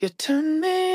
You turn me